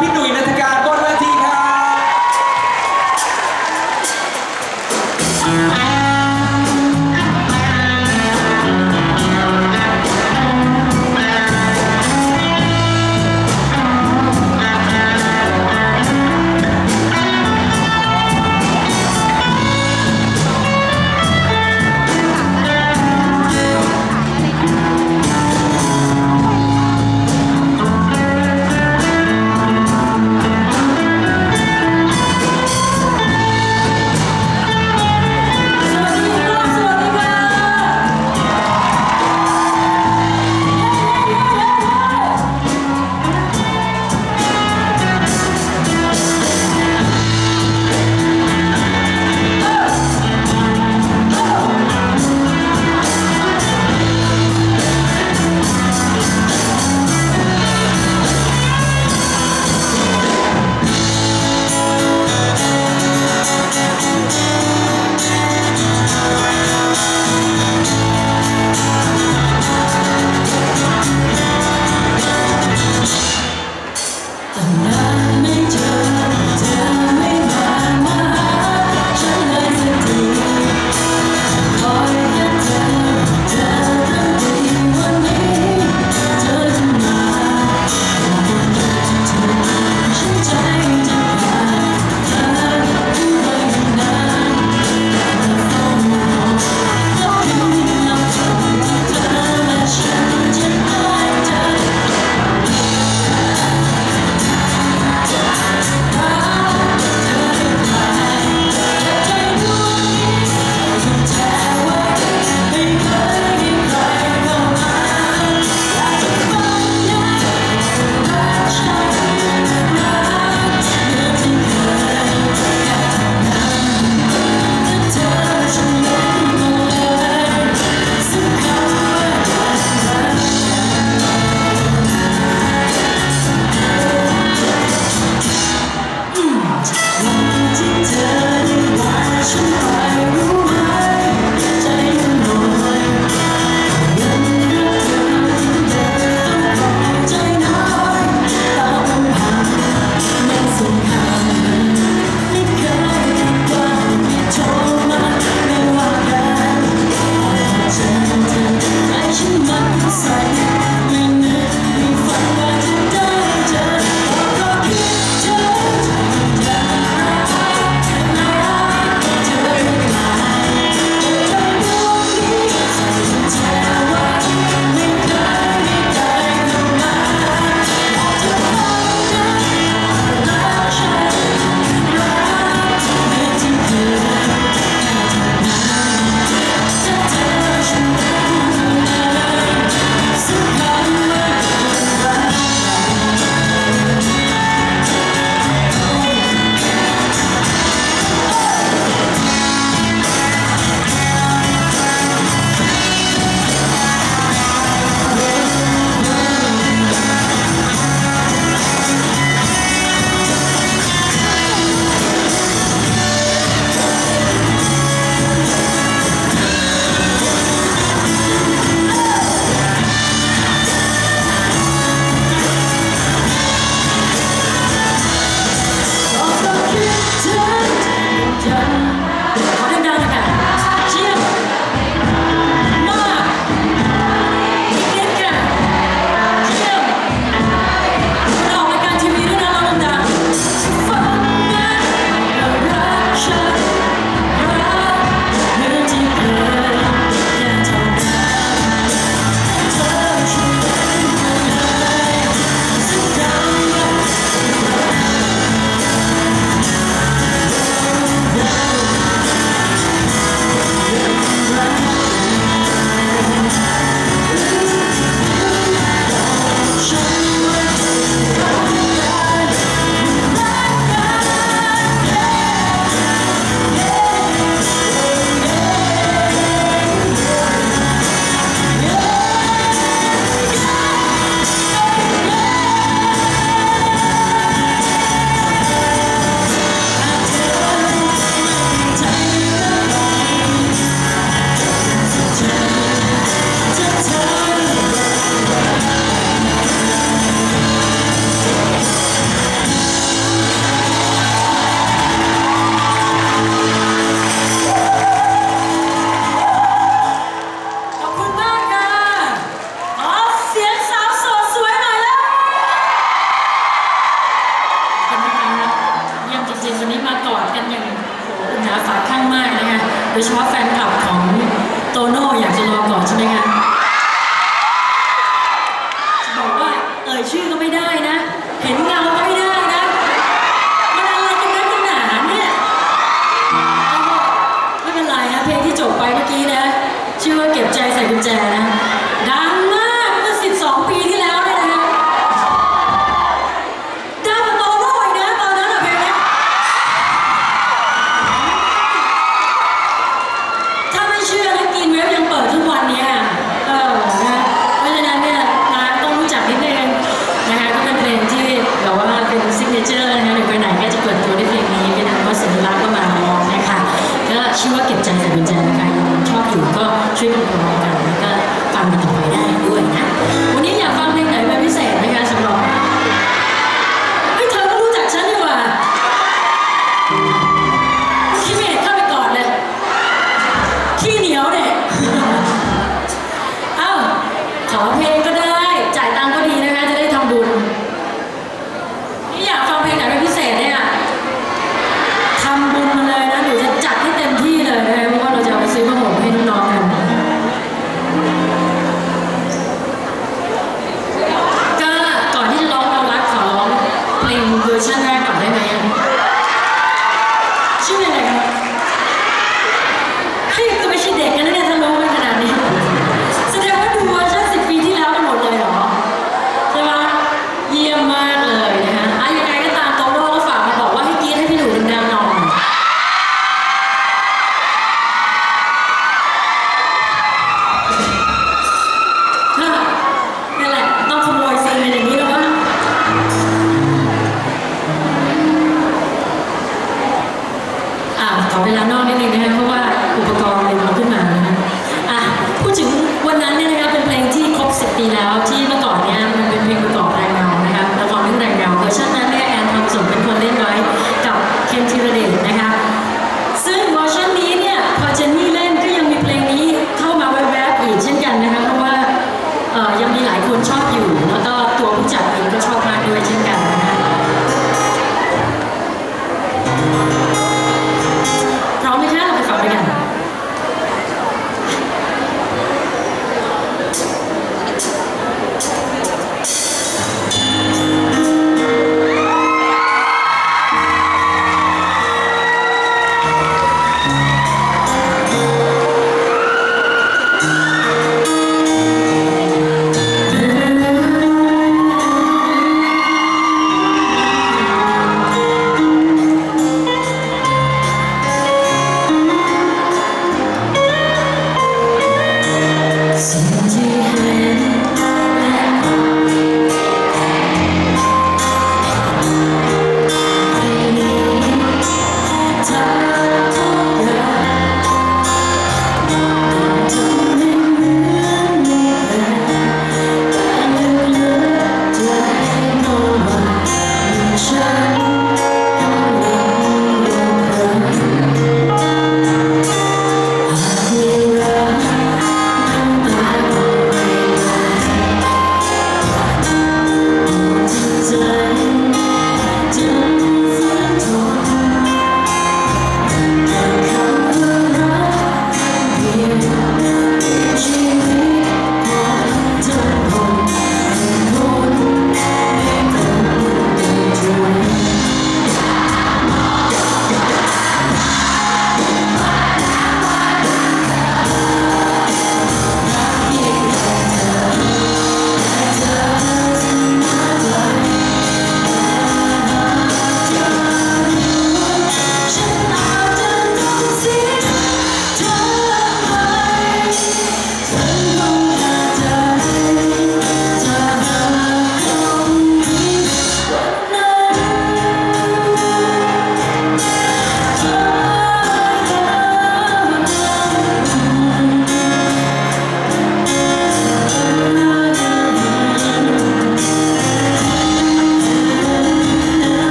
พี่หนุ่ยนันทการบน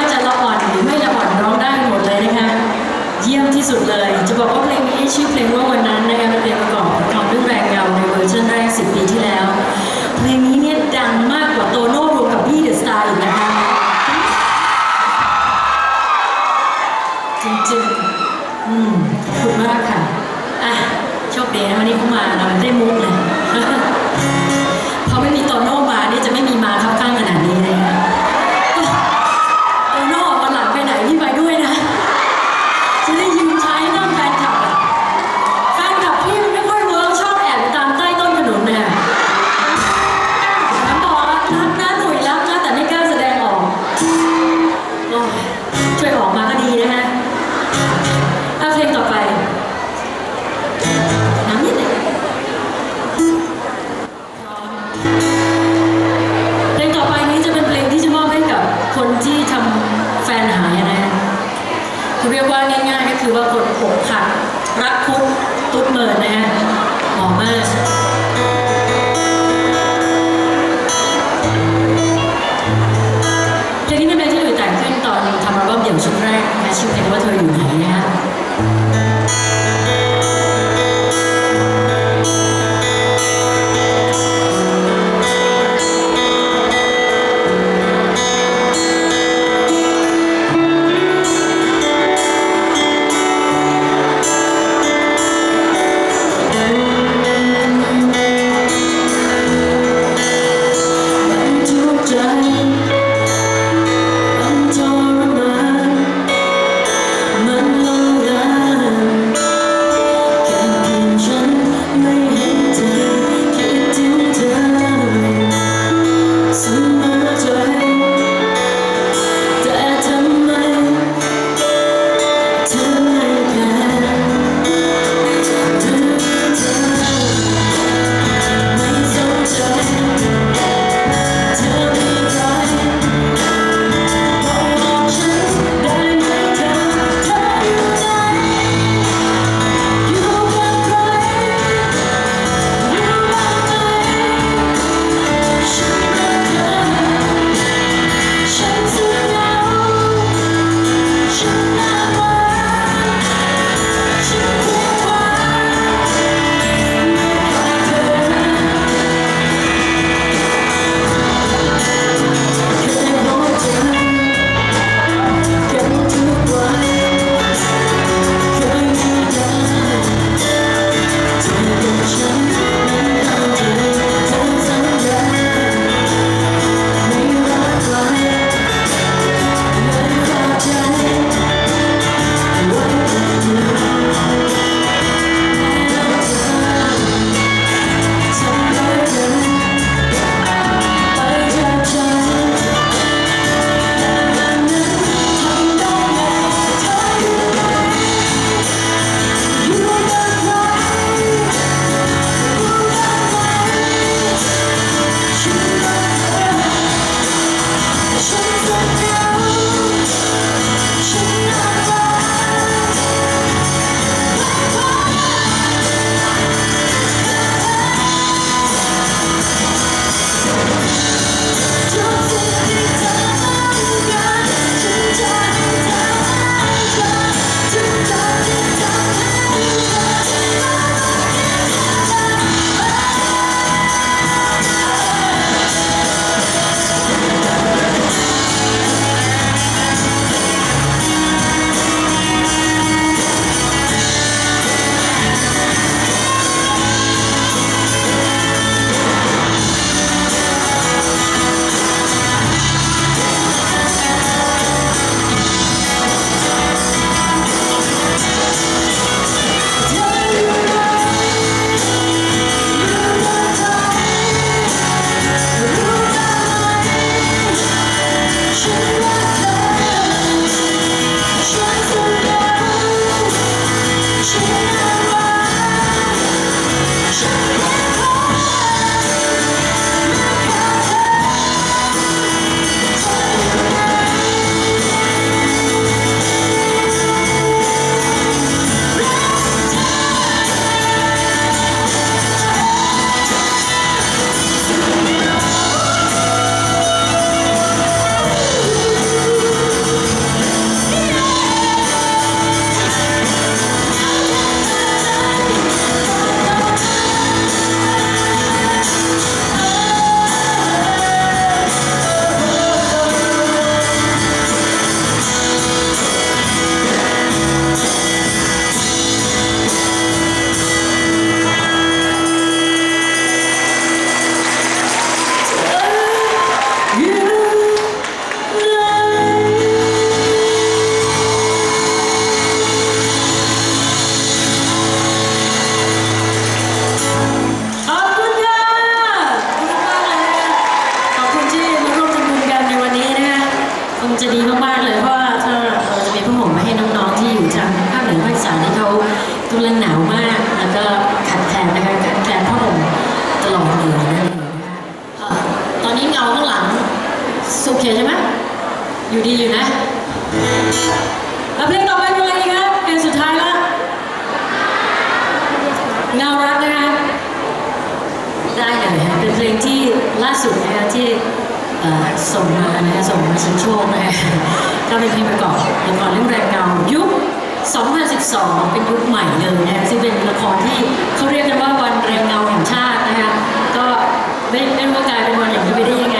ว่าจะละอ่อนหรือไม่ละอ่อนร้องได้หมดเลยนะคะ เยี่ยมที่สุดเลย จะบอกว่าเพลงนี้ชื่อเพลงว่าวันนั้นนะคะ จะดีมากๆเลยเพราะว่าถ้าเราจะมีผ้าห่มมาให้น้องๆที่อยู่ทางภาคเหนือภาคอีสานที่เขากำลังหนาวมากแล้วก็ขาดแคลนนะคะขาดแคลนผ้าห่มตลอดเลยนั่เองนะตอนนี้เงาข้างหลังสุเคใช่ไหมอยู่ดีอยู่นะแล้วเพลงต่อไปเป็นอะไรดีครับเพลงสุดท้ายละเงารักนะคะได้เลยค่ะเป็นเพลงที่ล่าสุดนะคะที่ ส่งมานะคะส่งมาชิงโชคนะคะก็เป็นเพลงประกอบละครเรื่องแรงเงายุค 2012 เป็นยุคใหม่เลยนะคะซึ่งเป็นละครที่เขาเรียกกันว่าวันแรงเงาแห่งชาตินะคะก็ไม่ไม่รู้ว่ากลายเป็นวันอย่างนี้ไปได้ยังไง